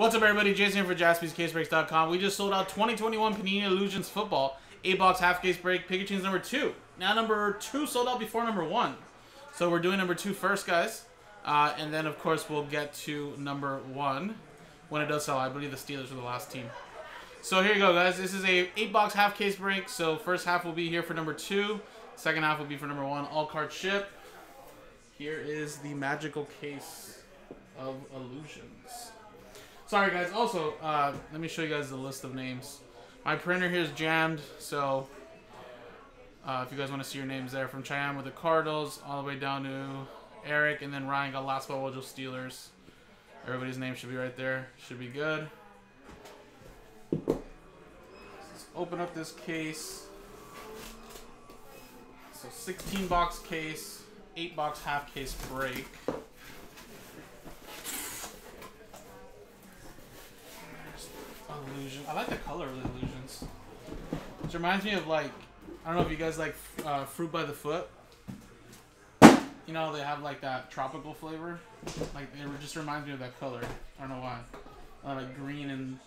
What's up, everybody? Jason here for JaspysCaseBreaks.com. We just sold out 2021 Panini Illusions Football. 8-box half case break. Pikachu's number 2. Now number 2 sold out before number 1. So we're doing number 2 first, guys. Uh, and then, of course, we'll get to number 1 when it does sell. I believe the Steelers are the last team. So here you go, guys. This is a 8-box half case break. So first half will be here for number 2. Second half will be for number 1. All card ship. Here is the magical case of illusions. Sorry, guys. Also, uh, let me show you guys the list of names. My printer here is jammed, so uh, if you guys want to see your names there, from Cheyenne with the Cardinals all the way down to Eric, and then Ryan got Last Ball Wojo Steelers. Everybody's name should be right there. Should be good. Let's open up this case. So 16 box case, 8 box half case break. Illusion. I like the color of the illusions. It reminds me of like, I don't know if you guys like uh, fruit by the foot. You know they have like that tropical flavor. Like it just reminds me of that color. I don't know why. Like green and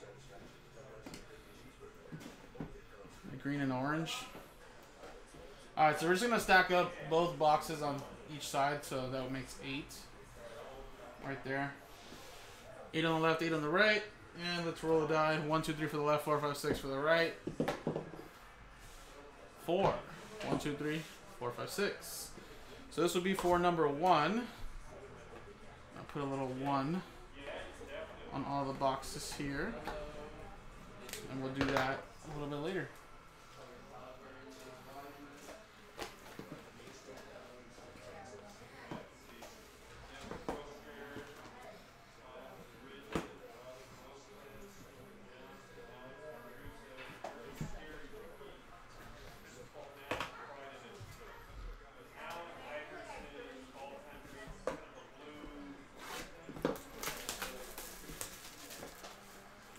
like green and orange. All right, so we're just gonna stack up both boxes on each side, so that makes eight. Right there. Eight on the left, eight on the right. And let's roll a die. One, two, three for the left, four, five, six for the right. Four. One, two, three, four, five, six. So this will be for number one. I'll put a little one on all the boxes here. And we'll do that a little bit later.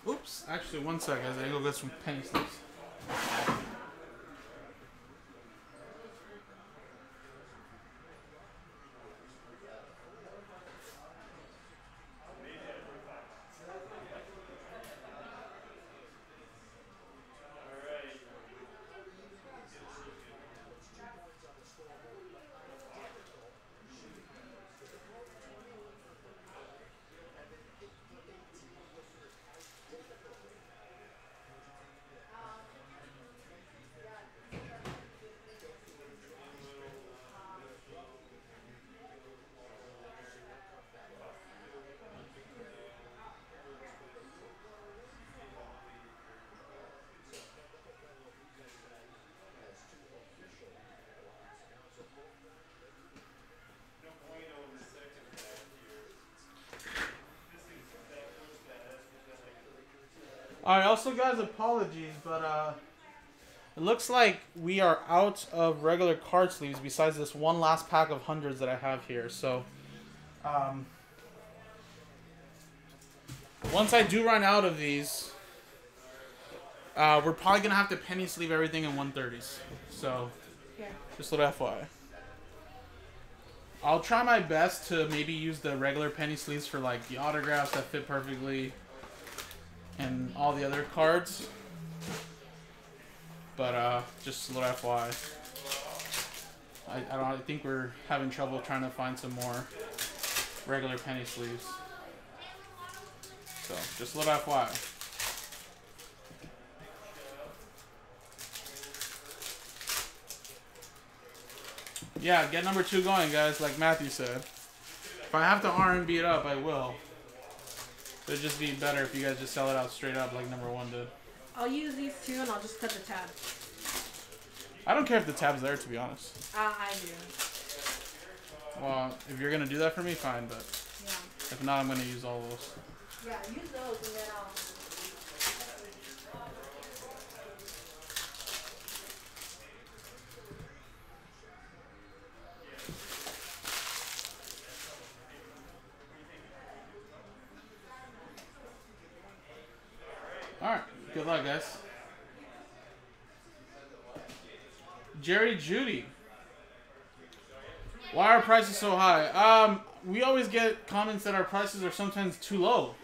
Oops, actually, one sec, guys. I go get some penny slips. All right. Also, guys, apologies, but uh, it looks like we are out of regular card sleeves. Besides this one last pack of hundreds that I have here, so um, once I do run out of these, uh, we're probably gonna have to penny sleeve everything in 130s. So Yeah. just a little FYI. I'll try my best to maybe use the regular penny sleeves for like the autographs that fit perfectly and all the other cards. But uh, just a little FYI. I, I don't I think we're having trouble trying to find some more regular penny sleeves. So just a little FYI. Yeah, get number two going, guys, like Matthew said. If I have to R&B it up, I will. It'd just be better if you guys just sell it out straight up like number one did. I'll use these two and I'll just cut the tab. I don't care if the tab's there, to be honest. Uh, I do. Well, if you're gonna do that for me, fine, but Yeah. if not, I'm gonna use all those. Yeah, use those and then I'll. Alright, good luck, guys. Jerry Judy. Why are prices so high? Um, we always get comments that our prices are sometimes too low.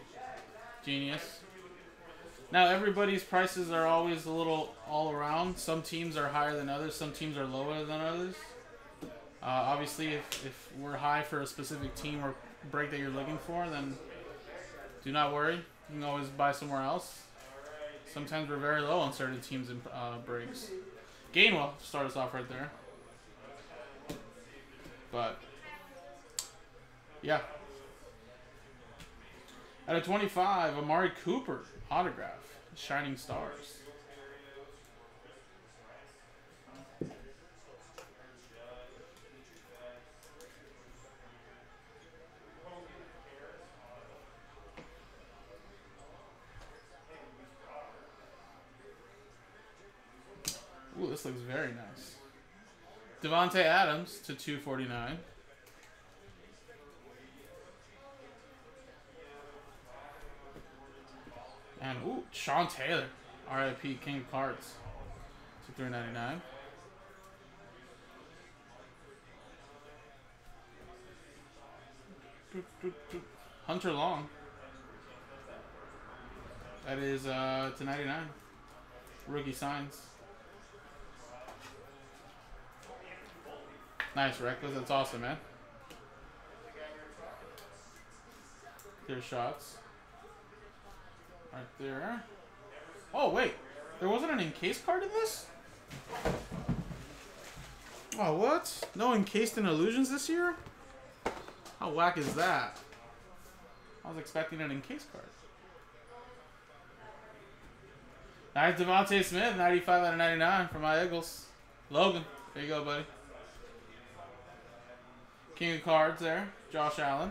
Genius. Now everybody's prices are always a little all around. Some teams are higher than others. Some teams are lower than others. Uh, obviously, if, if we're high for a specific team or break that you're looking for, then do not worry. You can always buy somewhere else. Sometimes we're very low on certain teams and uh, breaks. Gainwell start us off right there. But yeah. At a 25, Amari Cooper autograph, Shining Stars. Ooh, this looks very nice. Davante Adams to 249. And ooh, Sean Taylor, RIP King of Cards to 399. Hunter Long. That is uh, to 99. Rookie signs. Nice, Reckless. That's awesome, man. Clear shots. Right there. Oh, wait. There wasn't an encased card in this? Oh, what? No encased in illusions this year? How whack is that? I was expecting an encased card. Nice DeVonta Smith, 95 out of 99 for my Eagles. Logan, there you go, buddy. King of Cards there, Josh Allen.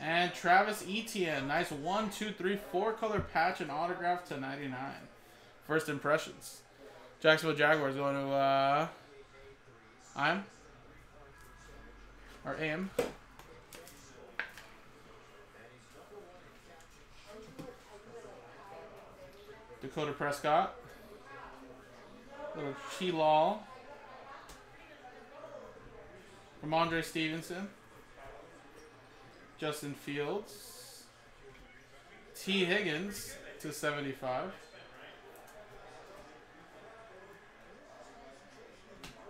And Travis Etienne. Nice one, two, three, four color patch and autograph to 99. First impressions. Jacksonville Jaguars going to, uh, I'm. Or AM. Dakota Prescott. Little Chi Law. Rhamondre Stevenson. Justin Fields. T. Higgins to 75.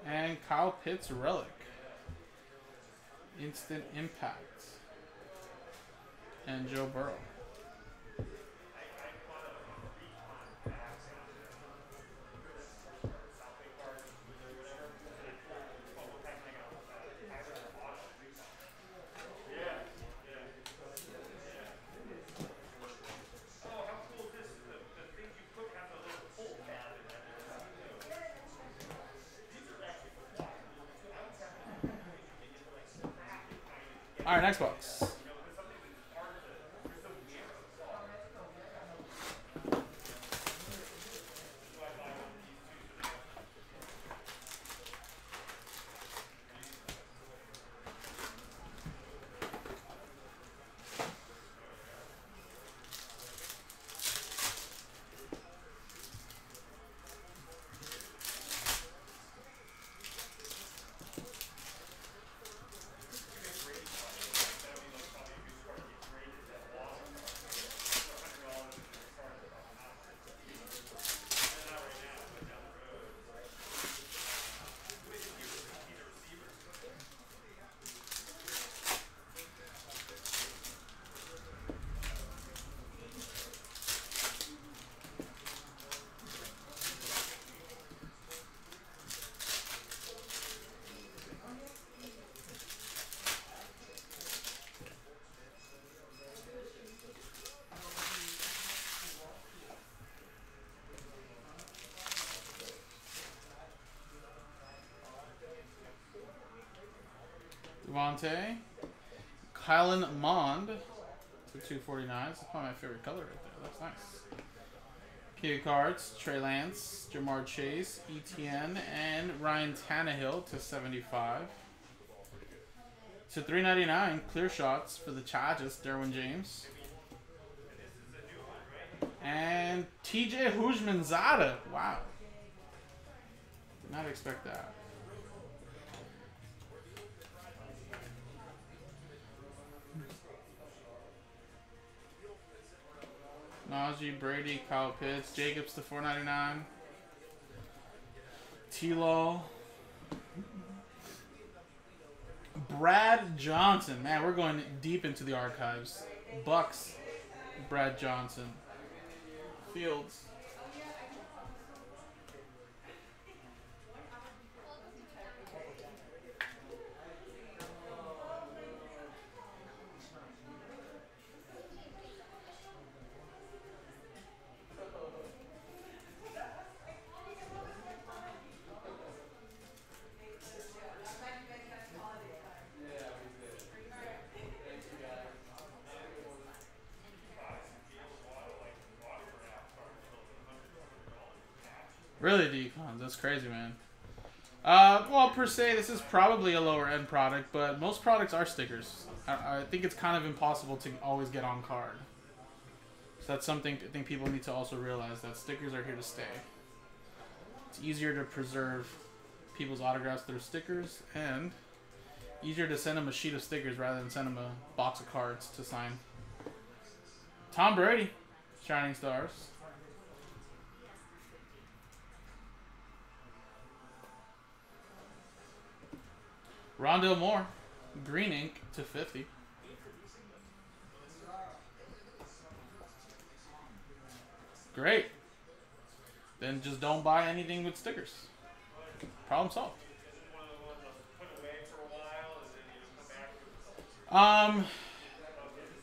And Kyle Pitts Relic. Instant Impact. And Joe Burrow. DeVonta. Kellen Mond to 249. That's probably my favorite color right there. That's nice. Of Cards, Trey Lance, Ja'Marr Chase, ETN, and Ryan Tannehill to 75. To 399, clear shots for the Chargers, Derwin James. And TJ Houshmandzadeh. Wow. Did not expect that. Najee, Brady, Kyle Pitts, Jacobs to 499. T-Law. Brad Johnson. Man, we're going deep into the archives. Bucks. Brad Johnson. Fields. Really, decons? That's crazy, man. Uh, well, per se, this is probably a lower end product, but most products are stickers. I, I think it's kind of impossible to always get on card. So that's something I think people need to also realize that stickers are here to stay. It's easier to preserve people's autographs through stickers, and easier to send them a sheet of stickers rather than send them a box of cards to sign. Tom Brady, Shining Stars. Rondale Moore, green ink to 50. Great. Then just don't buy anything with stickers. Problem solved. Um,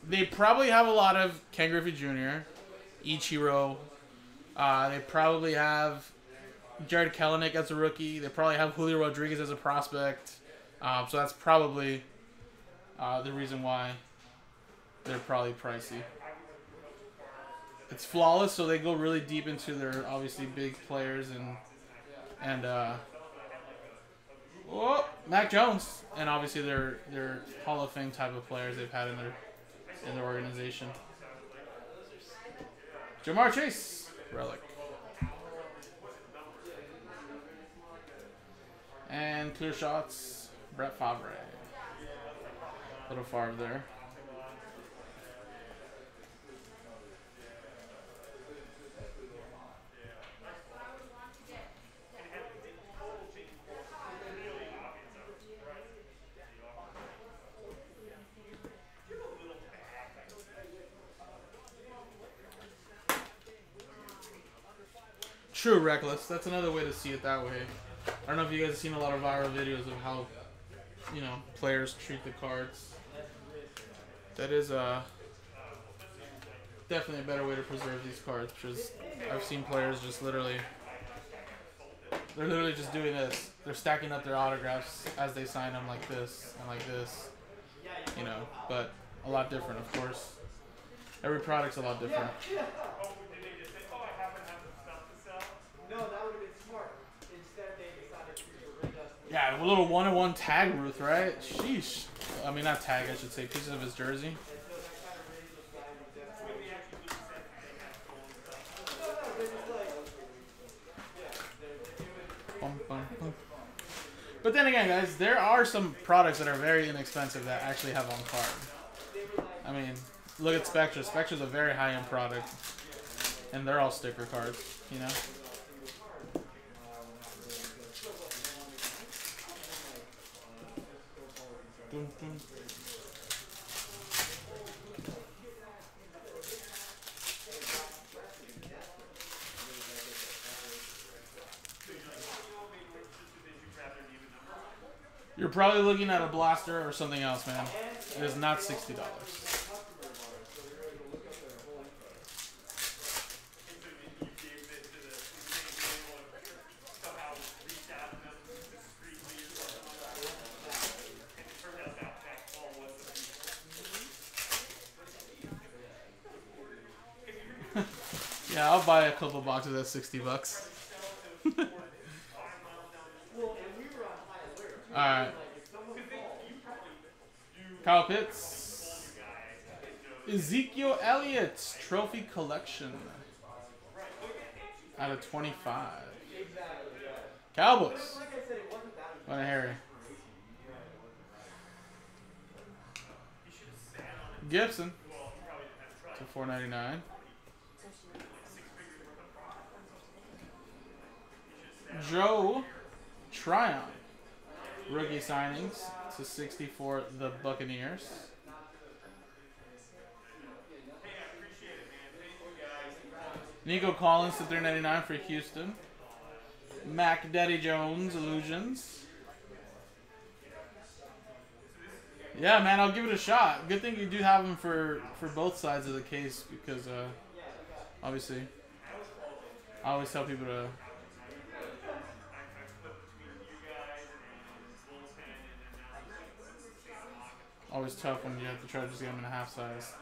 they probably have a lot of Ken Griffey Jr., Ichiro. Uh, they probably have Jarred Kelenic as a rookie. They probably have Julio Rodriguez as a prospect. Um, so that's probably uh, the reason why they're probably pricey. It's flawless, so they go really deep into their obviously big players and and uh, oh, Mac Jones, and obviously their their Hall of Fame type of players they've had in their in their organization. Ja'Marr Chase, relic. And clear shots, Brett Favre. A little Favre there. True, reckless. That's another way to see it that way. I don't know if you guys have seen a lot of viral videos of how, you know, players treat the cards. That is uh, definitely a better way to preserve these cards because I've seen players just literally, they're literally just doing this. They're stacking up their autographs as they sign them like this and like this, you know, but a lot different, of course. Every product's a lot different. No, that would have been smart. Instead, they decided to really just. Yeah, a little one on one tag Ruth, right? Sheesh. I mean, not tag, I should say. Pieces of his jersey. Bum, bum, bum. But then again, guys, there are some products that are very inexpensive that actually have on card. I mean, look at Spectra. Spectra's a very high end product. And they're all sticker cards, you know? You're probably looking at a blaster or something else, man. It is not sixty dollars. Yeah, I'll buy a couple boxes at sixty bucks. Alright. Kyle Pitts. Ezekiel Elliott's trophy collection. Out of 25. Cowboys. What a Harry. Gibson. To 499. Joe Tryon. Rookie signings to 64, the Buccaneers. Nico Collins to 399 for Houston. Mac Daddy Jones, Illusions. Yeah, man, I'll give it a shot. Good thing you do have them for, for both sides of the case because, uh, obviously, I always tell people to Always tough when you have to try to get them in a half size.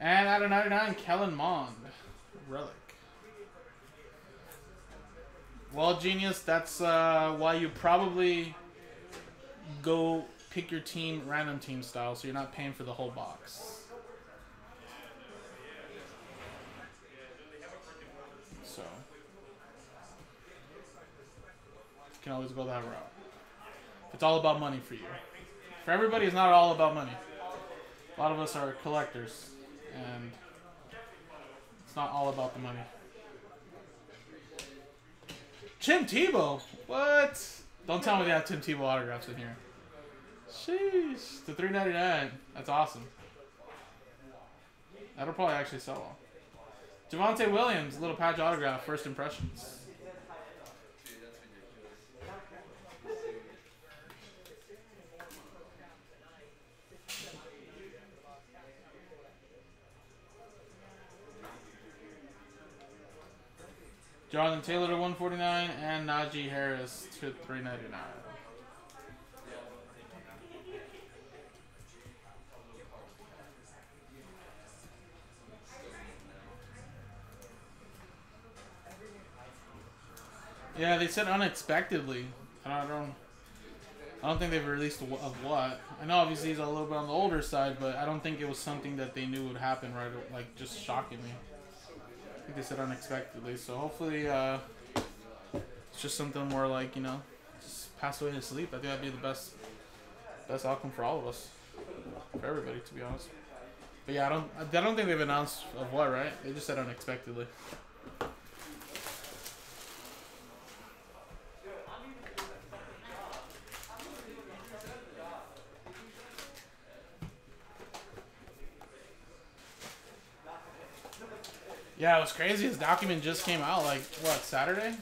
And out of 99, Kellen Mond. Relic. Well, genius, that's uh, why you probably go pick your team random team style, so you're not paying for the whole box. So you can always go that route. It's all about money for you. For everybody, it's not all about money. A lot of us are collectors, and it's not all about the money. Tim Tebow? What? Don't tell me they have Tim Tebow autographs in here. Sheesh. The 399. That's awesome. That'll probably actually sell well. Javonte Williams, little patch autograph, first impressions. Jonathan Taylor to 149 and Najee Harris to 399. Yeah, they said unexpectedly. I don't. I don't think they've released a, what. I know obviously he's a little bit on the older side, but I don't think it was something that they knew would happen right, like just shockingly. They said unexpectedly. So hopefully, uh, it's just something more like you know, just pass away in sleep. I think that'd be the best, best outcome for all of us, for everybody, to be honest. But yeah, I don't, I don't think they've announced of what, right? They just said unexpectedly. Yeah, it was crazy. His document just came out, like, what, Saturday?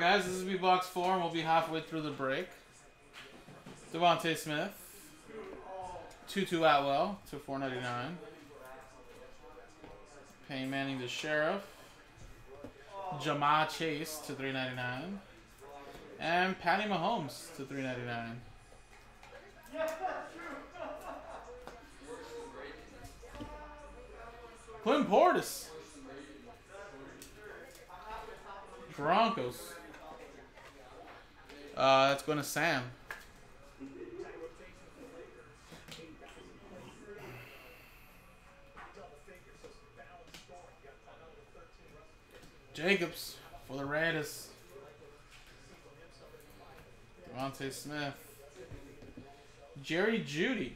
Guys, this is B box four, and we'll be halfway through the break. DeVonta Smith, Tutu Atwell to 499. Peyton Manning to Sheriff. Ja'Marr Chase to 399. And Patty Mahomes to 399. Clint Portis. Broncos. Uh, that's going to Sam. Jacobs for the Raiders. DeVonta Smith. Jerry Jeudy.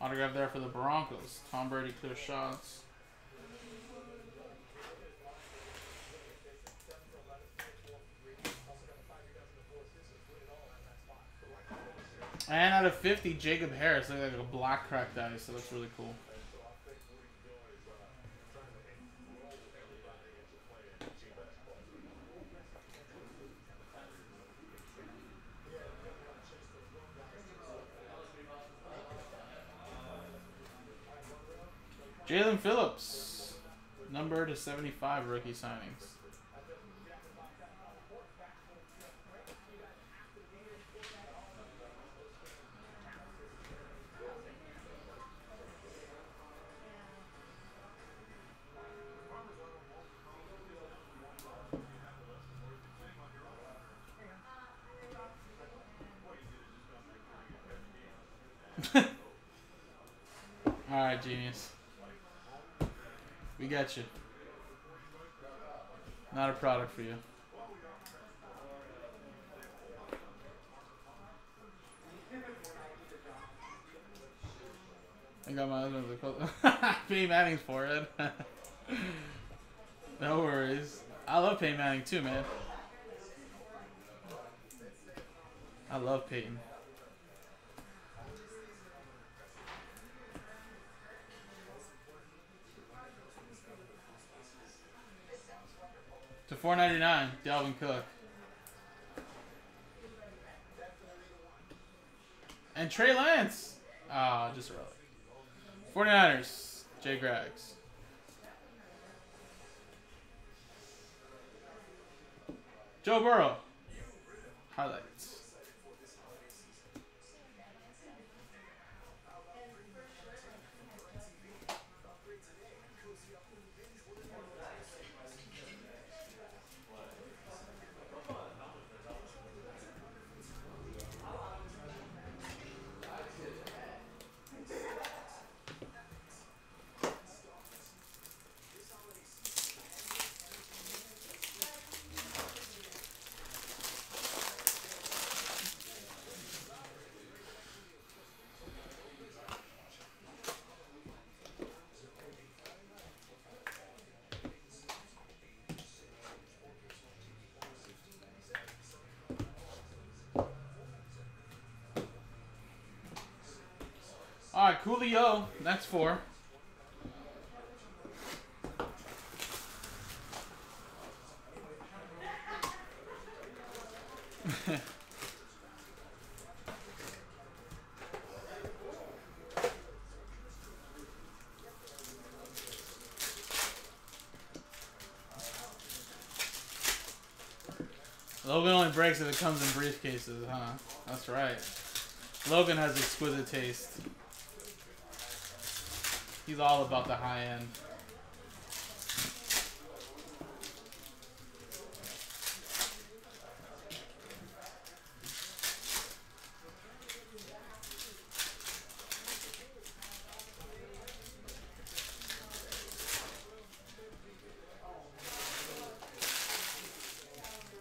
Autograph there for the Broncos. Tom Brady clear shots. And out of 50, Jacob Harris. Look like a black cracked die, so that's really cool. Jaelan Phillips, number to 75 rookie signings. Got you. Not a product for you. I got my other Peyton Manning's forehead. no worries. I love Peyton Manning too, man. I love Peyton. To 499, Dalvin Cook. And Trey Lance. Ah, just a relic. 49ers, Jay Grags. Joe Burrow. Highlights. That's four. Logan only breaks if it comes in briefcases, huh? That's right. Logan has exquisite taste. He's all about the high end.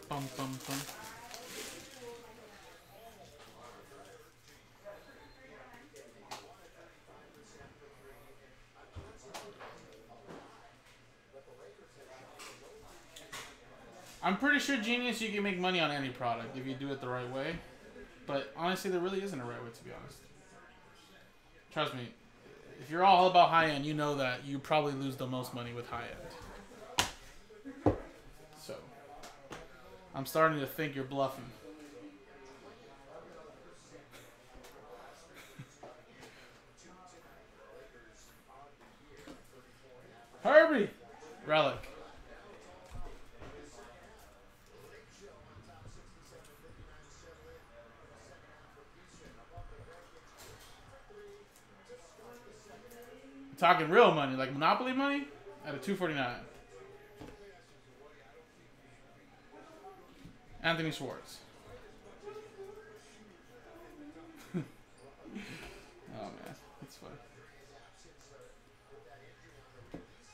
Bum, bum, bum. Pretty sure Genius you can make money on any product if you do it the right way. But honestly, there really isn't a right way to be honest. Trust me, if you're all about high end, you know that you probably lose the most money with high end. So, I'm starting to think you're bluffing. Herbie! Relic. Talking real money, like Monopoly money, at a 249. Anthony Schwartz. oh man, that's funny.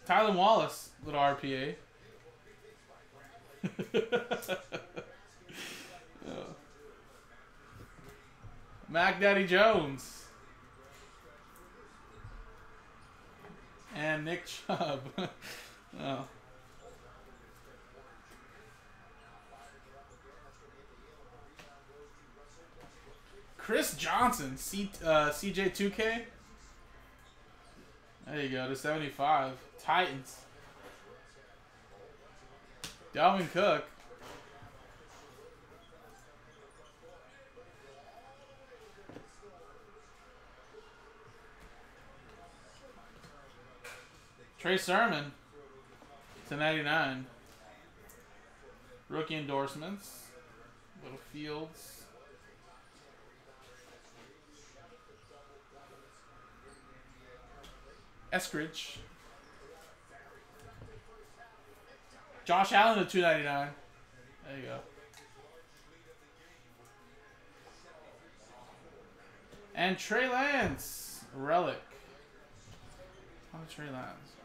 Tylan Wallace, little RPA. oh. Mac Daddy Jones. And Nick Chubb. oh. Chris Johnson, C, uh, CJ2K. There you go, to 75. Titans. Dalvin Cook. Trey Sermon to 99. Rookie endorsements. Little Fields. Eskridge. Josh Allen to 299. There you go. And Trey Lance. Relic. Oh, Trey Lance.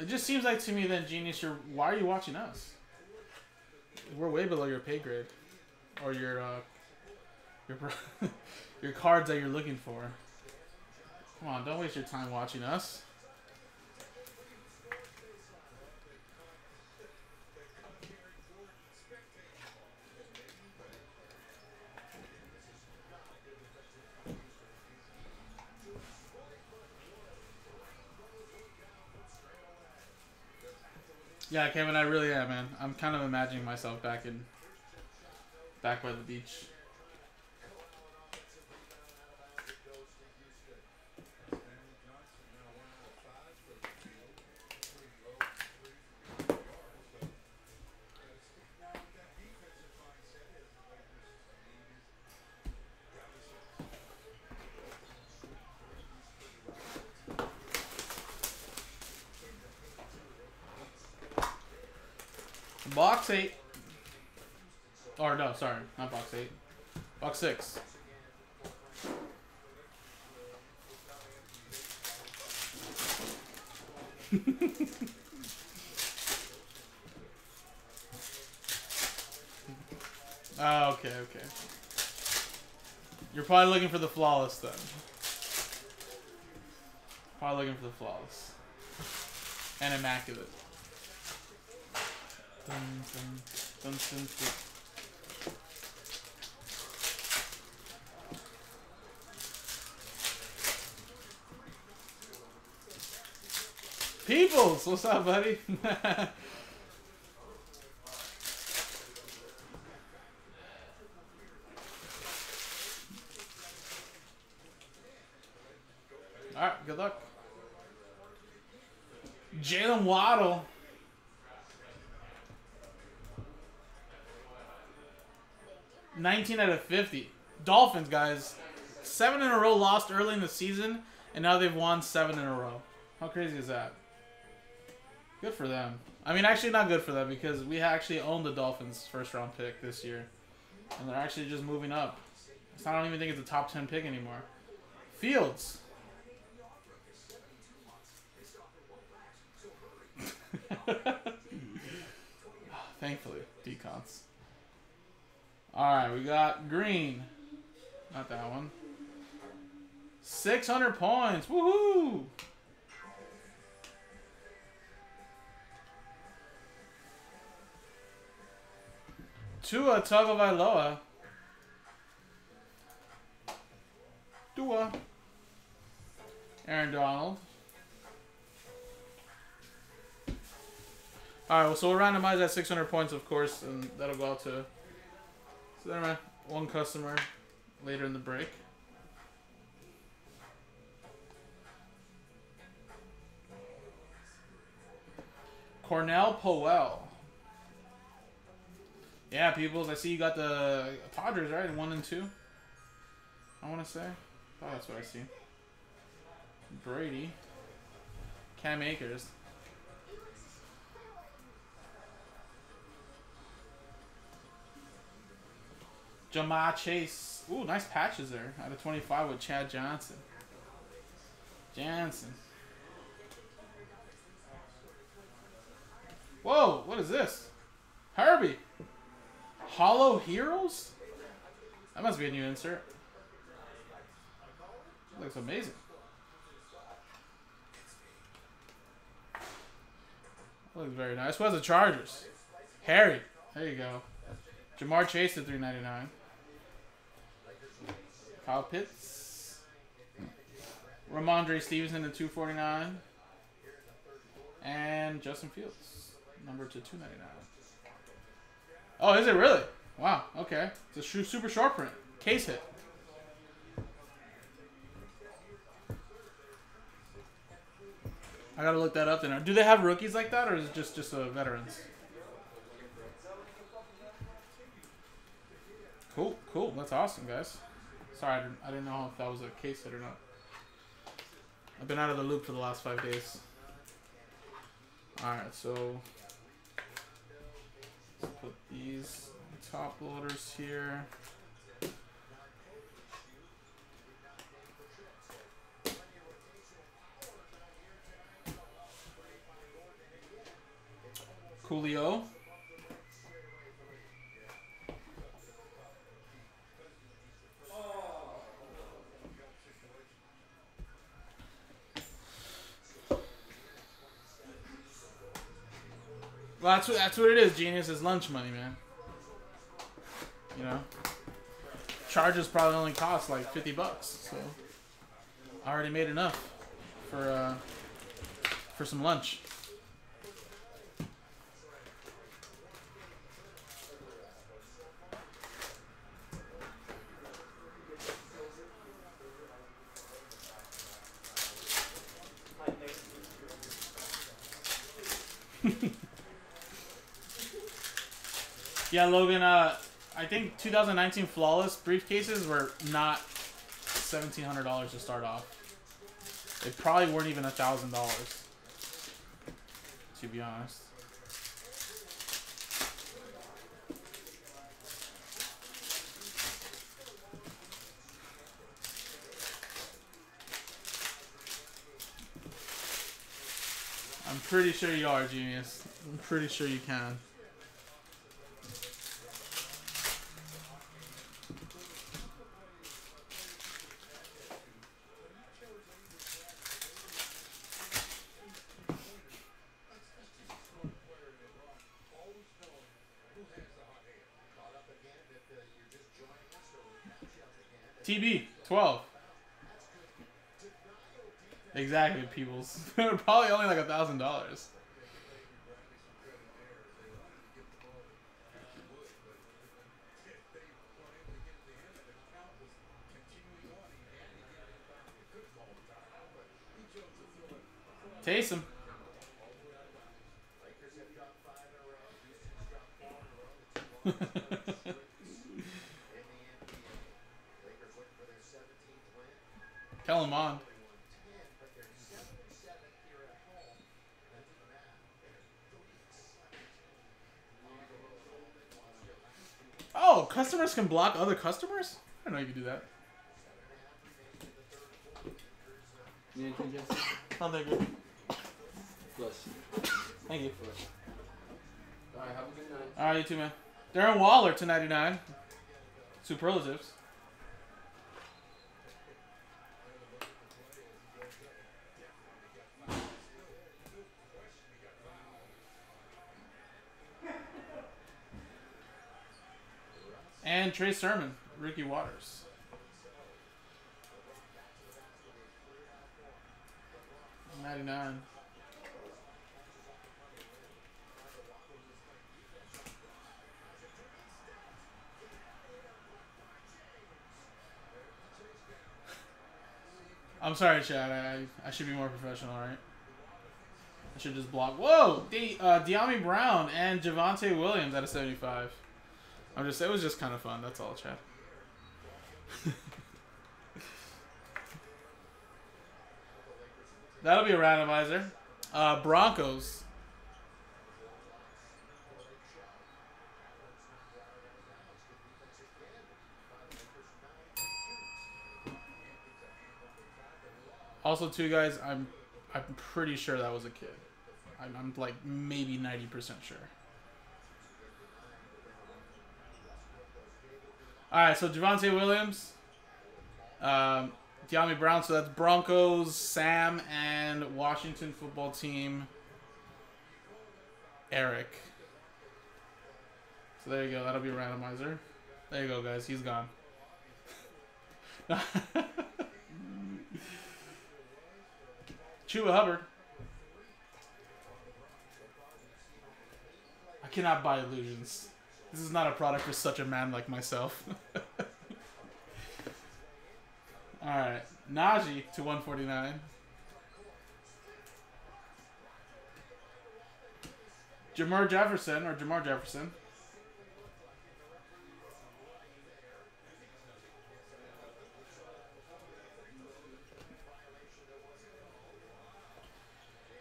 It just seems like to me then, Genius, you're why are you watching us? We're way below your pay grade, or your uh, your your cards that you're looking for. Come on, don't waste your time watching us. Yeah, Kevin, I really am, man. I'm kind of imagining myself back in, back by the beach. Box eight. Or no, sorry, not box eight. Box six. oh, okay, okay. You're probably looking for the flawless then. Probably looking for the flawless. And immaculate. Dun, dun, dun. Peoples, what's up, buddy? All right, good luck. Jaylen Waddle. Nineteen out of fifty. Dolphins, guys, seven in a row lost early in the season, and now they've won seven in a row. How crazy is that? Good for them. I mean, actually, not good for them because we actually own the Dolphins' first round pick this year, and they're actually just moving up. So I don't even think it's a top ten pick anymore. Fields. Thankfully, decons. Alright, we got green. Not that one. 600 points. Woohoo! Tua Tagovailoa. Tua. Aaron Donald. Alright, well, so we'll randomize at 600 points, of course, and that'll go out to so then I one customer later in the break. Cornell Powell. Yeah, peoples. I see you got the Padres right, one and two. I want to say. Oh, that's what I see. Brady. Cam Akers. Ja'Marr Chase. Ooh, nice patches there. Out of 25 with Chad Johnson. Jansen. Whoa, what is this? Herbie. Hollow Heroes? That must be a new insert. Looks amazing. Looks very nice. Who has the Chargers? Harry. There you go. Ja'Marr Chase to 399. Kyle Pitts. Rhamondre Stevenson to 249. And Justin Fields. Number to 299. Oh, is it really? Wow, okay. It's a super short print. Case hit. I gotta look that up then. Do they have rookies like that, or is it just just uh, veterans? Cool, cool. That's awesome, guys. Sorry, I didn't, I didn't know if that was a case hit or not. I've been out of the loop for the last five days. Alright, so put these top loaders here. Coolio. Well, that's what that's what it is. Genius is lunch money, man. You know, charges probably only cost like fifty bucks, so I already made enough for uh, for some lunch. Yeah, Logan. Uh, I think 2019 flawless briefcases were not seventeen hundred dollars to start off. They probably weren't even a thousand dollars. To be honest. I'm pretty sure you are genius. I'm pretty sure you can. TB, 12. Exactly, peoples. Probably only like a thousand dollars. Taysom. Kellen Mond. Oh, customers can block other customers? I didn't know you could do that. Need anything, Jess? Oh, thank you. Bless. Thank you. Alright, have a good night. All right, you too, man. Darren Waller to 99. Superlatives. Trey Sermon, Ricky Watters. Ninety-nine. I'm sorry, Chad. I, I should be more professional, right? I should just block. Whoa! De, uh, Dyami Brown and Javonte Williams out of 75. I'm just. It was just kind of fun. That's all, Chad. That'll be a randomizer. Uh, Broncos. Also, two guys, I'm I'm pretty sure that was a kid. I'm, I'm like maybe ninety percent sure. All right, so Javonte Williams, um, Dyami Brown. So that's Broncos, Sam, and Washington football team. Eric. So there you go. That'll be a randomizer. There you go, guys. He's gone. Chuba Hubbard. I cannot buy illusions. This is not a product for such a man like myself. Alright. Najee to 149. Jamar Jefferson or Jamar Jefferson.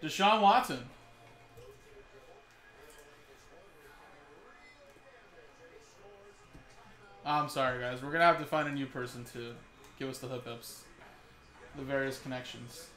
Deshaun Watson. I'm sorry, guys. We're gonna have to find a new person to give us the hookups, the various connections.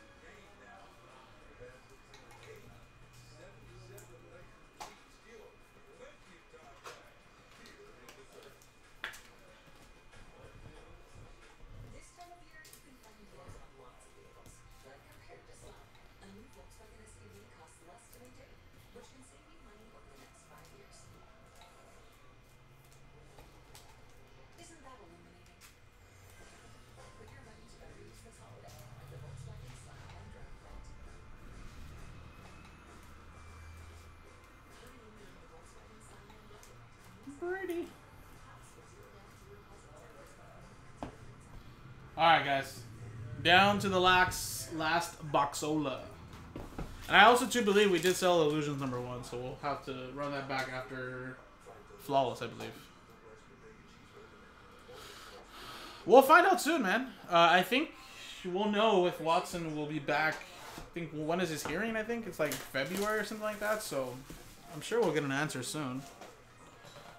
Down to the last last boxola. And I also too believe we did sell illusions number one, so we'll have to run that back after flawless, I believe. We'll find out soon, man. Uh, I think we'll know if Watson will be back. I think when is his hearing? I think it's like February or something like that. So I'm sure we'll get an answer soon.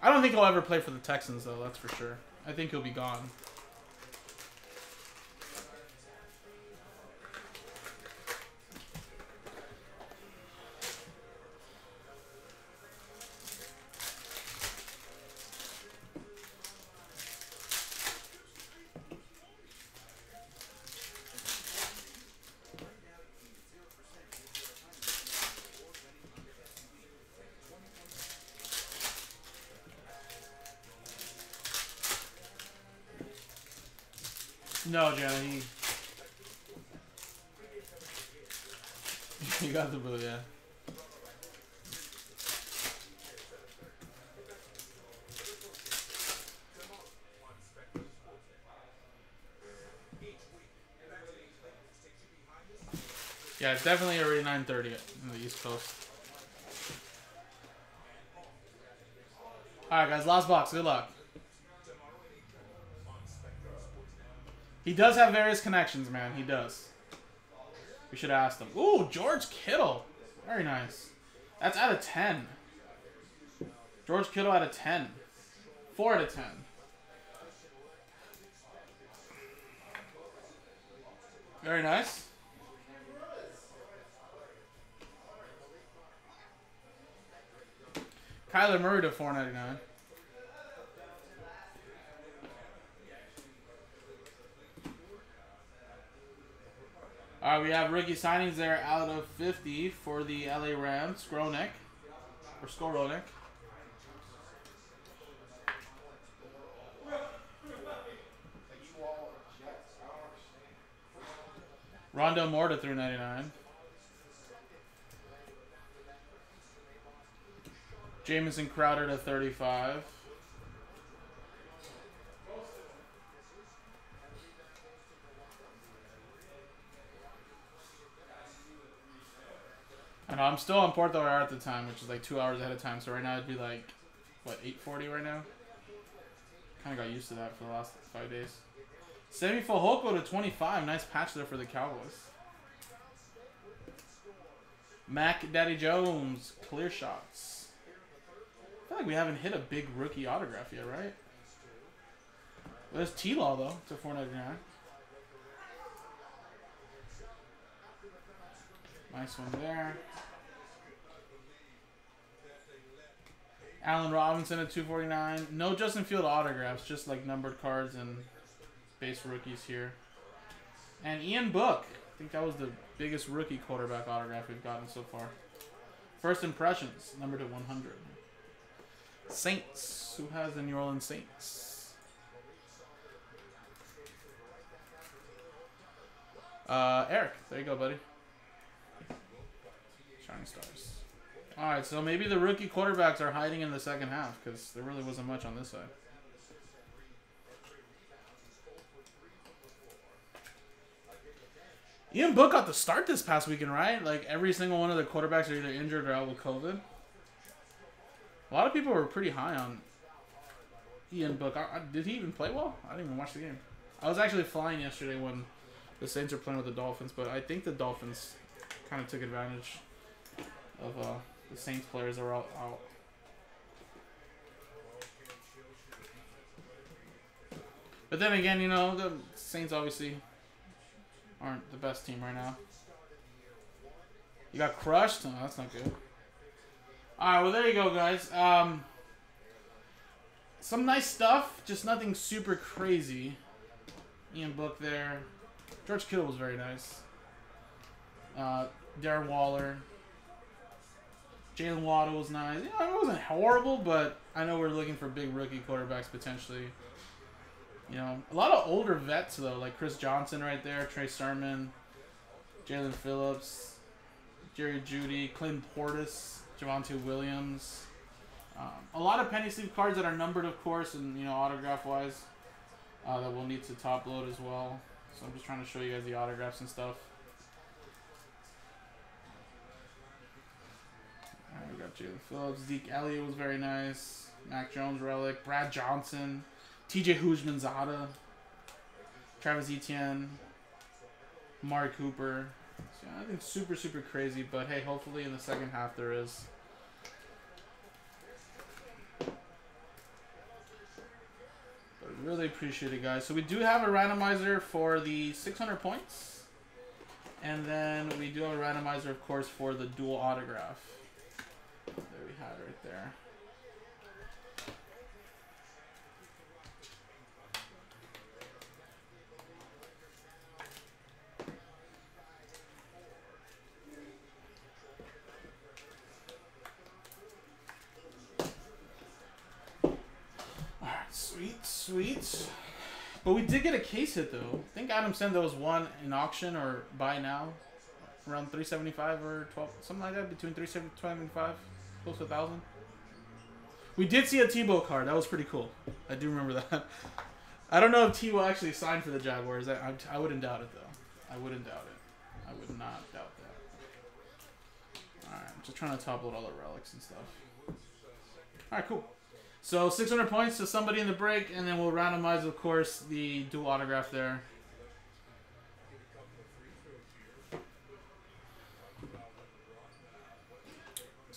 I don't think he'll ever play for the Texans, though. That's for sure. I think he'll be gone. No, Johnny. you got the blue, yeah. Yeah, it's definitely already 9:30 in the East Coast. All right, guys, last box. Good luck. He does have various connections, man. He does. We should asked him. Ooh, George Kittle. Very nice. That's out of 10. George Kittle out of 10. 4 out of 10. Very nice. Kyler Murray to 499. All right, we have rookie signings there out of 50 for the LA Rams. Skronik. Or Skowronek. Rondale Moore to 399. Jamison Crowder to 35. I'm still on Puerto Vallarta at the time, which is like two hours ahead of time. So right now it'd be like what 8:40 right now. Kind of got used to that for the last five days. Simi Fehoko to 25. Nice patch there for the Cowboys. Mac Daddy Jones, clear shots. I feel like we haven't hit a big rookie autograph yet, right? Well, there's T-Law though to 499. Nice one there. Allen Robinson at 249. No Justin Field autographs, just like numbered cards and base rookies here. And Ian Book. I think that was the biggest rookie quarterback autograph we've gotten so far. First impressions, number to 100. Saints. Who has the New Orleans Saints? Uh, Eric. There you go, buddy. Shining Stars. All right, so maybe the rookie quarterbacks are hiding in the second half because there really wasn't much on this side. Ian Book got the start this past weekend, right? Like every single one of the quarterbacks are either injured or out with COVID. A lot of people were pretty high on Ian Book. I, I- did he even play well? I didn't even watch the game. I was actually flying yesterday when the Saints were playing with the Dolphins, but I think the Dolphins kind of took advantage of uh, the Saints players are were out. But then again, you know, the Saints obviously aren't the best team right now. You got crushed? No, that's not good. Alright, well, there you go, guys. Um, some nice stuff, just nothing super crazy. Ian Book there. George Kittle was very nice. Uh, Darren Waller. Jaylen Waddle was nice. You know, it wasn't horrible, but I know we're looking for big rookie quarterbacks potentially. You know, a lot of older vets though, like Chris Johnson right there, Trey Sermon, Jaelan Phillips, Jerry Jeudy, Clint Portis, Javonte Williams. Um, a lot of penny sleeve cards that are numbered, of course, and you know autograph wise, uh, that we'll need to top load as well. So I'm just trying to show you guys the autographs and stuff. Jaelan Phillips, Zeke Elliott was very nice, Mac Jones relic, Brad Johnson, T.J. Houshmandzadeh, Travis Etienne, Mark Cooper. So, yeah, nothing super super crazy, but hey, hopefully in the second half there is. I really appreciate it, guys. So we do have a randomizer for the 600 points. And then we do have a randomizer, of course, for the dual autograph. Right there. Alright, sweet, sweet. But we did get a case hit though. I think Adam there was one in auction or buy now. Around 375 or 12, something like that, between 375, close to a 1,000. We did see a Tebow card. That was pretty cool. I do remember that. I don't know if Tebow actually signed for the Jaguars. I, I, I wouldn't doubt it though. I wouldn't doubt it. I would not doubt that. Alright, I'm just trying to top load all the relics and stuff. Alright, cool. So 600 points to somebody in the break, and then we'll randomize, of course, the dual autograph there.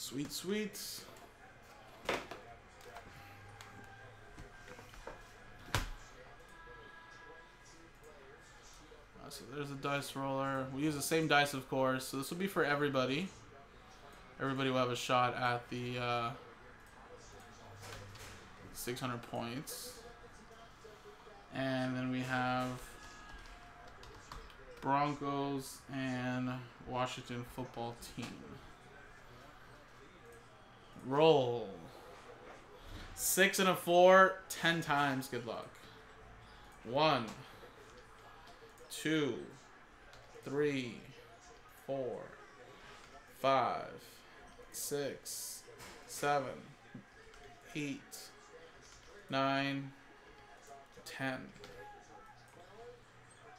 Sweet, sweet. So there's a dice roller. We use the same dice, of course. So this will be for everybody. Everybody will have a shot at the uh, 600 points. And then we have Broncos and Washington football team. Roll. Six and a four, ten times. Good luck. One, two, three, four, five, six, seven, eight, nine, ten.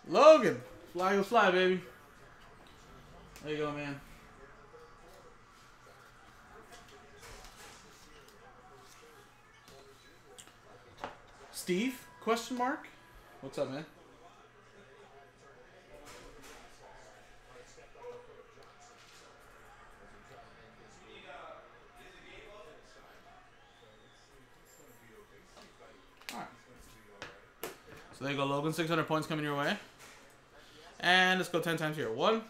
Logan, fly go fly, baby. There you go, man. Steve? Question mark? What's up, man? Alright. So there you go, Logan. 600 points coming your way. And let's go 10 times here. One,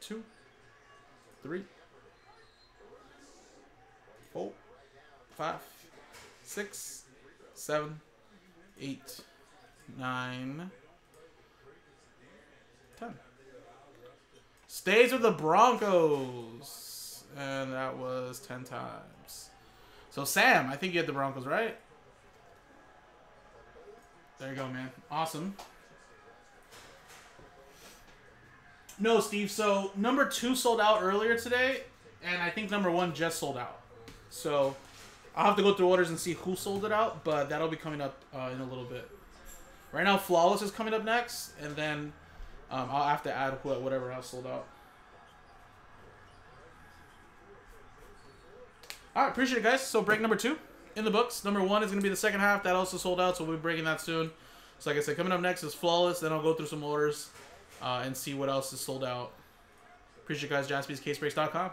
two, three, four, five, six, seven, eight, nine, ten. Stays with the Broncos. and that was 10 times. So, Sam, I think you had the Broncos, right? There you go, man. Awesome. No, Steve. So, number two sold out earlier today, and I think number one just sold out. So, I'll have to go through orders and see who sold it out, but that'll be coming up uh, in a little bit. Right now, Flawless is coming up next, and then um, I'll have to add wh- whatever else sold out. All right, appreciate it, guys. So break number two in the books. Number one is going to be the second half. That also sold out, so we'll be breaking that soon. So like I said, coming up next is Flawless. Then I'll go through some orders uh, and see what else is sold out. Appreciate you guys. JaspysCaseBreaks.com.